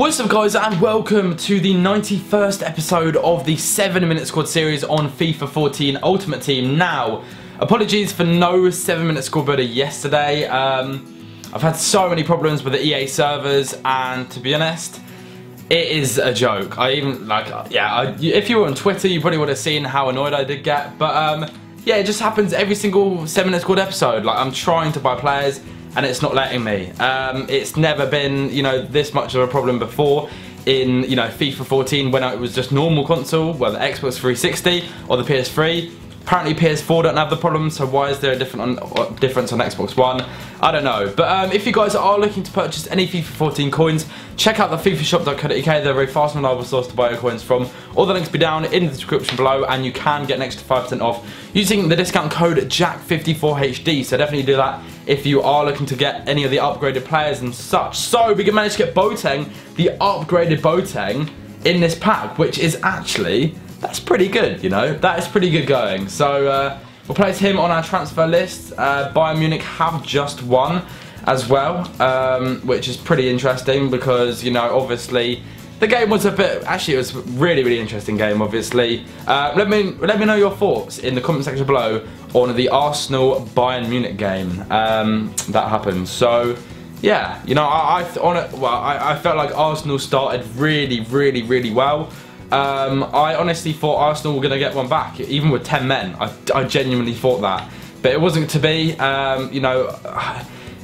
What's up guys and welcome to the 91st episode of the 7 minute squad series on FIFA 14 Ultimate Team. Now, apologies for no 7 minute squad builder yesterday. Um, I've had so many problems with the EA servers and to be honest, it is a joke. I even, like, yeah, I, if you were on Twitter you probably would have seen how annoyed I did get, but um, yeah, it just happens every single 7 minute squad episode. Like, I'm trying to buy players and it's not letting me. Um, it's never been, you know, this much of a problem before in, you know, FIFA 14 when it was just normal console, the Xbox 360 or the PS3. Apparently PS4 don't have the problem, so why is there a different on, uh, difference on Xbox One? I don't know. But um, if you guys are looking to purchase any FIFA 14 coins, check out the FIFAshop.co.uk. They're a very fast and reliable source to buy your coins from. All the links will be down in the description below, and you can get an extra 5% off using the discount code JACK54HD. So definitely do that if you are looking to get any of the upgraded players and such. So we can manage to get Boateng, the upgraded Boateng, in this pack, which is actually that's pretty good, you know. That is pretty good going. So uh, we'll place him on our transfer list. Uh, Bayern Munich have just won as well, um, which is pretty interesting because, you know, obviously the game was a bit, actually it was a really, really interesting game, obviously. Uh, let me let me know your thoughts in the comment section below on the Arsenal Bayern Munich game um, that happened. So, yeah, you know, I, I on it, well, I, I felt like Arsenal started really, really, really well. Um, I honestly thought Arsenal were going to get one back, even with 10 men. I, I genuinely thought that. But it wasn't to be. Um, you know,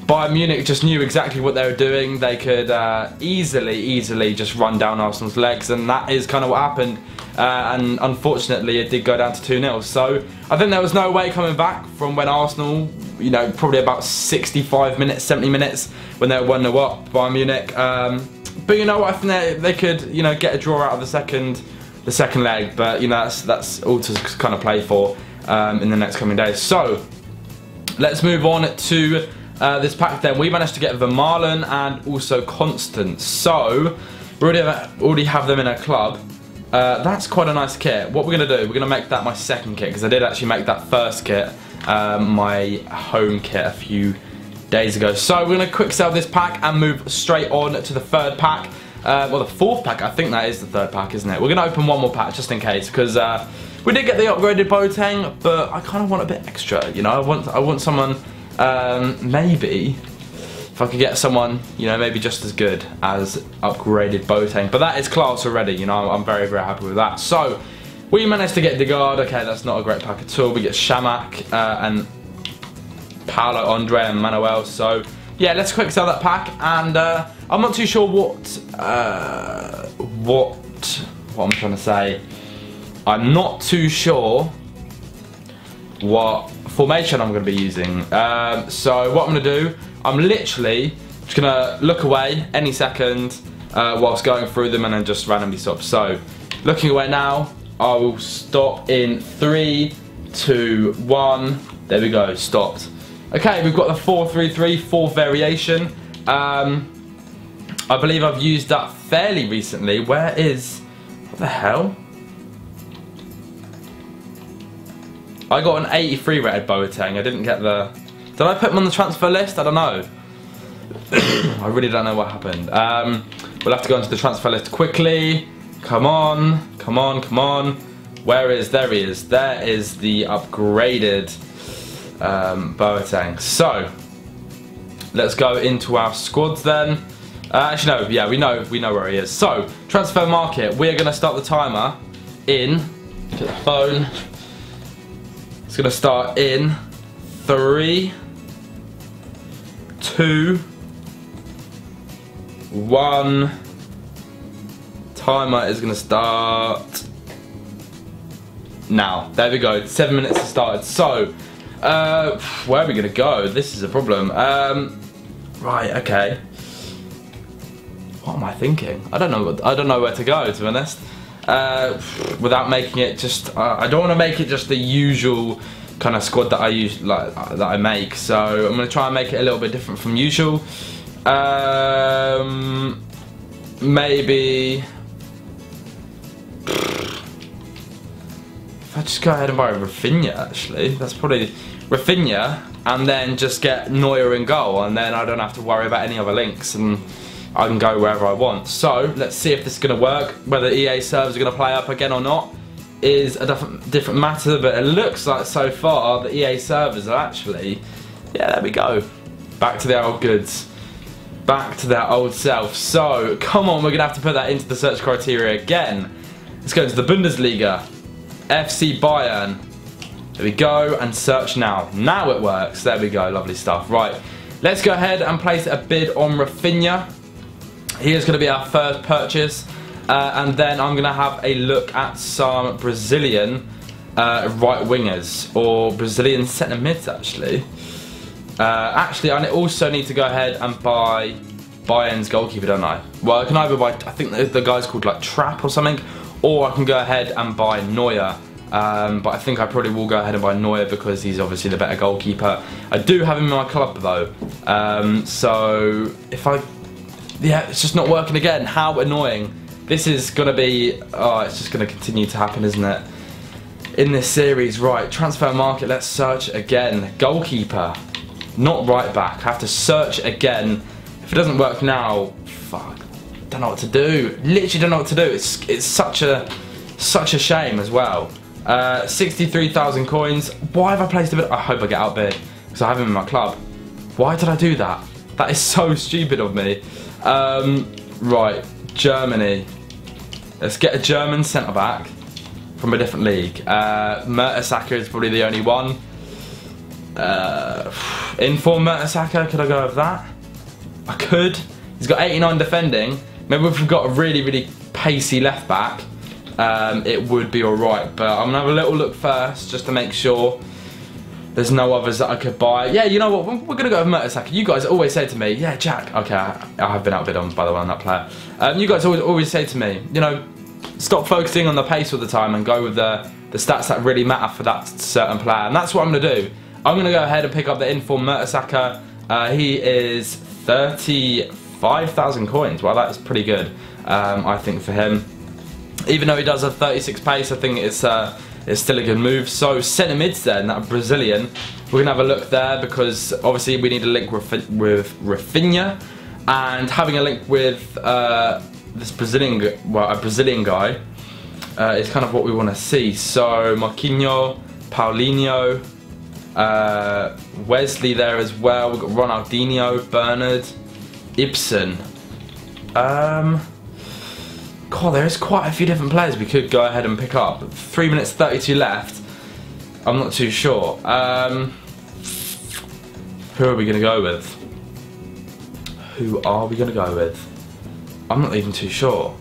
Bayern Munich just knew exactly what they were doing. They could uh, easily, easily just run down Arsenal's legs, and that is kind of what happened. Uh, and unfortunately, it did go down to 2 0. So I think there was no way coming back from when Arsenal, you know, probably about 65 minutes, 70 minutes, when they were 1 0 up, Bayern Munich. Um, but you know what? I think they, they could you know get a draw out of the second the second leg. But you know that's that's all to kind of play for um, in the next coming days. So let's move on to uh, this pack. Then we managed to get Vermaelen and also Constance. So we already have, already have them in a club. Uh, that's quite a nice kit. What we're going to do, we're going to make that my second kit because I did actually make that first kit um, my home kit a few days ago. So we're going to quick sell this pack and move straight on to the third pack. Uh, well, the fourth pack, I think that is the third pack, isn't it? We're going to open one more pack just in case because uh, we did get the upgraded Boateng, but I kind of want a bit extra, you know? I want, I want someone, um, maybe, if I could get someone, you know, maybe just as good as upgraded Boateng. But that is class already, you know, I'm very, very happy with that. So, we managed to get Degard. Okay, that's not a great pack at all. We get Chamakh uh, and Paulo, Andre and Manuel. So yeah, let's quick sell that pack. And uh, I'm not too sure what, uh, what, what I'm trying to say. I'm not too sure what formation I'm going to be using. Um, so what I'm going to do, I'm literally just going to look away any second uh, whilst going through them and then just randomly stop. So looking away now, I will stop in three, two, one. There we go, stopped. Okay, we've got the 433 fourth variation. Um, I believe I've used that fairly recently. Where is... What the hell? I got an 83 rated Boateng. I didn't get the... Did I put him on the transfer list? I don't know. I really don't know what happened. Um, we'll have to go into the transfer list quickly. Come on, come on, come on. Where is, there he is. There is the upgraded um, Boateng. So, let's go into our squads then. Uh, actually, no, yeah, we know we know where he is. So, transfer market. We're going to start the timer in. Get the phone. It's to start in three, two, one. Timer is to start now. There we go. Seven minutes to start. So, uh, where are we to go? This is a problem. Um, right, okay. What am I thinking? I don't know. What, I don't know where to go, to be honest. Uh, without making it just, uh, I don't want to make it just the usual kind of squad that I use, like that I make. So I'm to try and make it a little bit different from usual. Um, maybe. If I just go ahead and buy Rafinha, actually, that's probably Rafinha, and then just get Neuer in goal, and then I don't have to worry about any other links. And I can go wherever I want. So let's see if this is going to work. Whether EA servers are going to play up again or not is a different, different matter, but it looks like so far the EA servers are actually, yeah, there we go. Back to their old goods. Back to their old self. So, come on, we're going to have to put that into the search criteria again. Let's go into the Bundesliga. FC Bayern. There we go, and search now. Now it works. There we go, lovely stuff. Right, let's go ahead and place a bid on Rafinha. He is going to be our first purchase. Uh, and then I'm going to have a look at some Brazilian uh, right wingers, or Brazilian centre mids actually. Uh, actually, I also need to go ahead and buy Bayern's goalkeeper, don't I? Well, I can either buy, I think the, guy's called like Trapp or something, or I can go ahead and buy Neuer. Um, but I think I probably will go ahead and buy Neuer because he's obviously the better goalkeeper. I do have him in my club though, um, so if I, yeah, it's just not working again. How annoying. This is going to be, oh, it's just going to continue to happen, isn't it? In this series, right, transfer market, let's search again. Goalkeeper, not right back. I have to search again. If it doesn't work now, fuck, don't know what to do. Literally don't know what to do. It's it's such a such a shame as well. Uh, 63,000 coins. Why have I placed a bit? I hope I get outbid because I have him in my club. Why did I do that? That is so stupid of me. Um, right, Germany. Let's get a German centre back from a different league. Uh, Mertesacker is probably the only one. Uh, inform Mertesacker, could I go with that? I could. He's got 89 defending. Maybe if we've got a really, really pacey left back, um, it would be alright. But I'm gonna have a little look first just to make sure there's no others that I could buy. Yeah, you know what? We're gonna go with Mertesacker. You guys always say to me, yeah, Jack. Okay, I, have been outbid on by the way on that player. Um, you guys always always say to me, you know, stop focusing on the pace all the time and go with the the stats that really matter for that certain player. And that's what I'm gonna do. I'm going to go ahead and pick up the Inform Mertesacker. Uh, he is 35,000 coins. Well, that is pretty good, um, I think, for him. Even though he does have 36 pace, I think it's, uh, it's still a good move. So, centre mids then, that Brazilian. We're going to have a look there because obviously we need a link with, with Rafinha. And having a link with uh, this Brazilian, well, a Brazilian guy uh, is kind of what we want to see. So, Marquinhos, Paulinho, uh, Wesley there as well. We've got Ronaldinho, Bernard, Ibson. Um, God, there is quite a few different players we could go ahead and pick up. Three minutes 32 left. I'm not too sure. Um, who are we going to go with? Who are we going to go with? I'm not even too sure.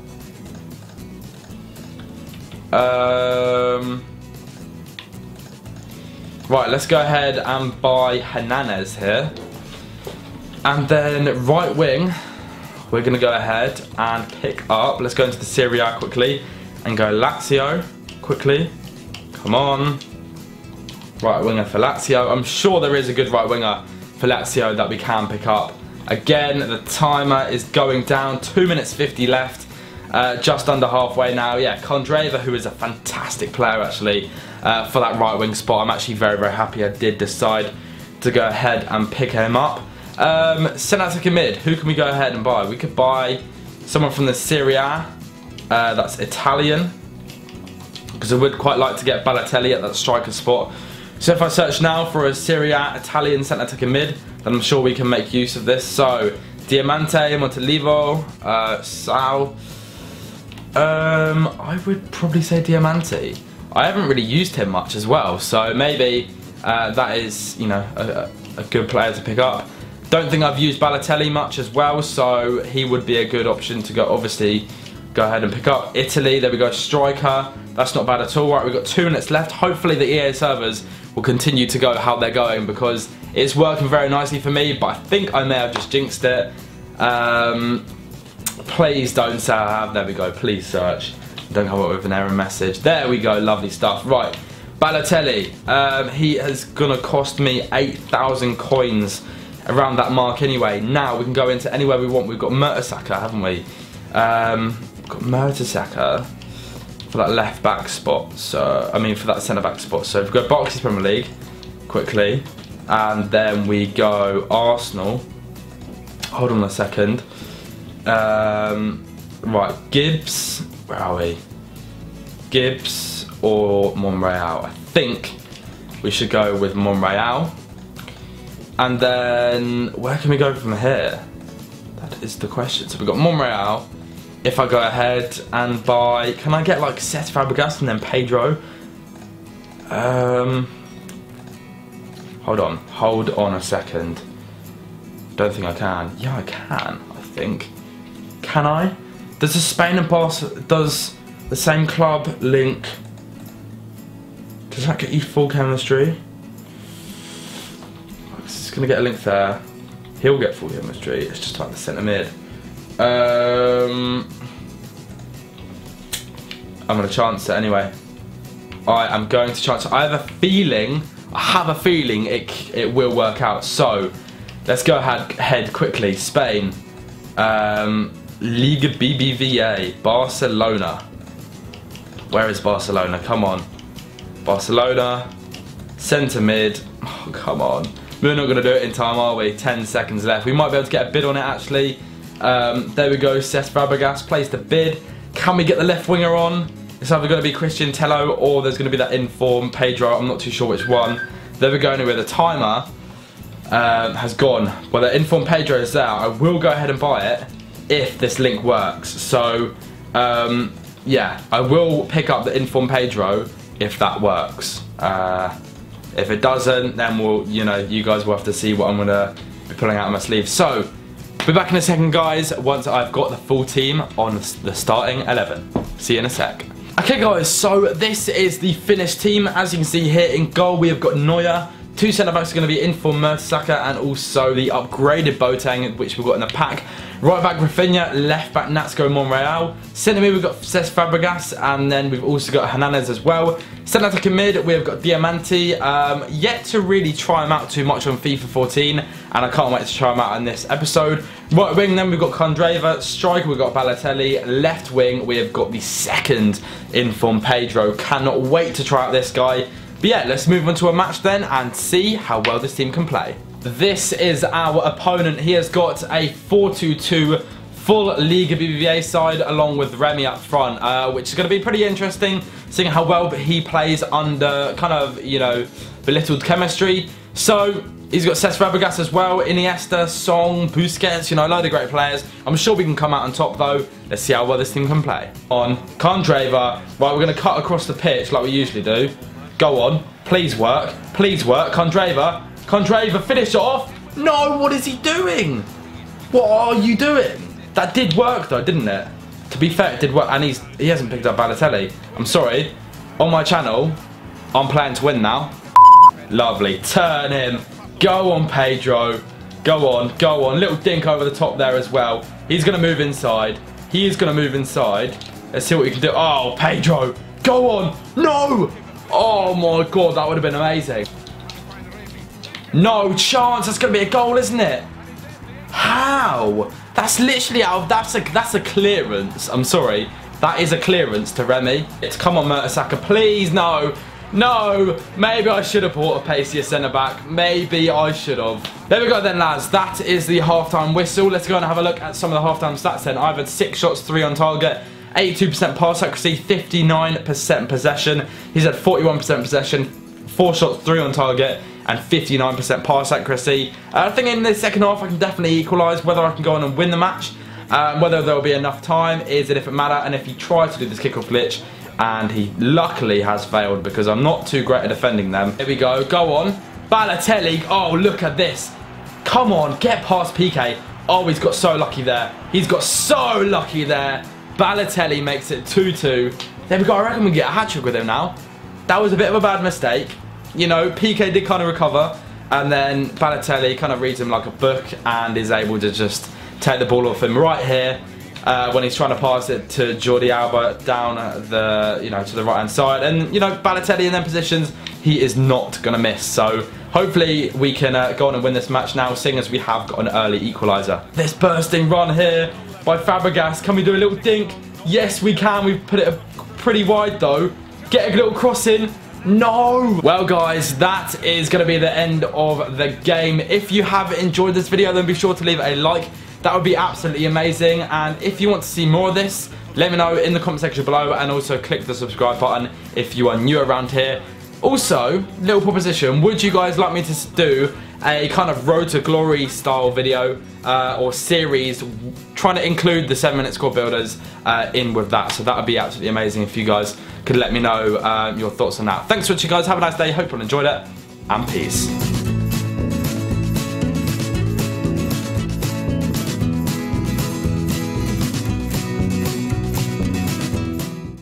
Um, Right, let's go ahead and buy Hernanes here. And then right wing, we're going to go ahead and pick up. Let's go into the Serie A quickly and go Lazio quickly. Come on. Right winger for Lazio. I'm sure there is a good right winger for Lazio that we can pick up. Again, the timer is going down. 2 minutes 50 left. Uh, just under halfway now. Yeah, Candreva, who is a fantastic player actually uh, for that right wing spot. I'm actually very, very happy I did decide to go ahead and pick him up. Um, centre mid, who can we go ahead and buy? We could buy someone from the Serie A, uh, that's Italian, because I would quite like to get Balotelli at that striker spot. So if I search now for a Serie A Italian centre attacking mid, then I'm sure we can make use of this. So Diamanti, Montolivo, uh, Sal. Um, I would probably say Diamanti. I haven't really used him much as well, so maybe uh, that is, you know, a, a, good player to pick up. Don't think I've used Balotelli much as well, so he would be a good option to go, obviously, go ahead and pick up. Italy, there we go, striker. That's not bad at all. Right, we've got two minutes left. Hopefully the EA servers will continue to go how they're going because it's working very nicely for me, but I think I may have just jinxed it. Um, please don't say I have. There we go. Please search. Don't come up with an error message. There we go, lovely stuff. Right, Balotelli. Um, he has gonna cost me 8,000 coins around that mark anyway. Now we can go into anywhere we want. We've got Mertesacker, haven't we? Um, got Mertesacker for that left back spot. So I mean for that centre back spot. So if we go Barclays Premier League quickly, and then we go Arsenal. Hold on a second. Um, right, Gibbs. Where are we? Gibbs or Monreal? I think we should go with Monreal. And then where can we go from here? That is the question. So we've got Monreal. If I go ahead and buy, can I get like Cesc Fabregas and then Pedro? Um, hold on, hold on a second. Don't think I can. Yeah, I can. I think. Can I? Does the Spain and Boss does the same club link? Does that get you full chemistry? It's gonna get a link there. He'll get full chemistry. It's just like the centre mid. Um, I'm gonna chance it anyway. I am going to chance it. I have a feeling. I have a feeling it it will work out. So let's go ahead, head quickly. Spain, um, Liga BBVA, Barcelona. Where is Barcelona? Come on, Barcelona, centre mid. Oh, come on. We're not going to do it in time, are we? 10 seconds left. We might be able to get a bid on it, actually. Um, there we go. Cesc Fabregas placed a bid. Can we get the left winger on? It's either going to be Christian Tello or there's going to be that inform Pedro. I'm not too sure which one. There we go. Anyway, the timer um, has gone. Well, the inform Pedro is there. I will go ahead and buy it if this link works. So, um, yeah, I will pick up the inform Pedro if that works. Uh, if it doesn't, then we'll, you know, you guys will have to see what I'm gonna be pulling out of my sleeve. So, be back in a second, guys, once I've got the full team on the starting 11. See you in a sec. Okay, guys, so this is the finished team. As you can see here in goal, we have got Neuer. Two centre backs are going to be in for Mertesacker and also the upgraded Boateng, which we've got in the pack. Right back Rafinha, left back Nacho Monreal. Centre mid we've got Cesc Fabregas and then we've also got Hernanes as well. Centre attacking mid we've got Diamanti. Um, yet to really try him out too much on FIFA 14 and I can't wait to try him out in this episode. Right wing then we've got Candreva. Striker we've got Balotelli. Left wing we have got the second inform Pedro. Cannot wait to try out this guy. But yeah, let's move on to a match then and see how well this team can play. This is our opponent. He has got a 4-2-2 full Liga BBVA side along with Remy up front, uh, which is going to be pretty interesting, seeing how well he plays under kind of, you know, belittled chemistry. So, he's got Cesc Fabregas as well, Iniesta, Song, Busquets, you know, a load of great players. I'm sure we can come out on top though. Let's see how well this team can play. On Candreva, right, we're going to cut across the pitch like we usually do. Go on, please work, please work, Candreva. Candreva, finish it off. No, what is he doing? What are you doing? That did work though, didn't it? To be fair, it did work, and he's he hasn't picked up Balotelli. I'm sorry. On my channel, I'm playing to win now. Lovely. Turn him. Go on, Pedro. Go on, go on. Little dink over the top there as well. He's going to move inside. He is going to move inside. Let's see what we can do. Oh, Pedro. Go on. No. Oh, my God. That would have been amazing. No chance. That's going to be a goal, isn't it? How? That's literally out of, that's a, that's a clearance. I'm sorry. That is a clearance to Remy. It's come on, Mertesacker. Please, no. No, maybe I should have bought a pacier centre back. Maybe I should have. There we go then, lads. That is the halftime whistle. Let's go and have a look at some of the halftime stats then. I've had six shots, three on target. 82% pass accuracy, 59% possession. He's had 41% possession, four shots, three on target, and 59% pass accuracy. Uh, I think in the second half I can definitely equalise. Whether I can go on and win the match, um, whether there will be enough time is a different matter. And if he tries to do this kickoff glitch, and he luckily has failed because I'm not too great at defending them. Here we go, go on. Balotelli, oh look at this. Come on, get past Piqué. Oh, he's got so lucky there. He's got so lucky there. Balotelli makes it 2-2. There we go, I reckon we get a hat-trick with him now. That was a bit of a bad mistake. You know, Piqué did kind of recover. And then Balotelli kind of reads him like a book and is able to just take the ball off him right here uh, when he's trying to pass it to Jordi Alba down the, you know, to the right hand side. And, you know, Balotelli in them positions, he is not going to miss. So hopefully we can uh, go on and win this match now, seeing as we have got an early equaliser. This bursting run here by Fabregas. Can we do a little dink? Yes, we can. We've put it pretty wide though. Get a little cross in. No! Well guys, that is going to be the end of the game. If you have enjoyed this video, then be sure to leave a like that would be absolutely amazing. And if you want to see more of this, let me know in the comment section below and also click the subscribe button if you are new around here. Also, little proposition, would you guys like me to do a kind of Road to Glory style video uh, or series trying to include the 7 minute score builders uh, in with that. So that would be absolutely amazing if you guys could let me know uh, your thoughts on that. Thanks for watching guys, have a nice day, hope you enjoyed it, and peace.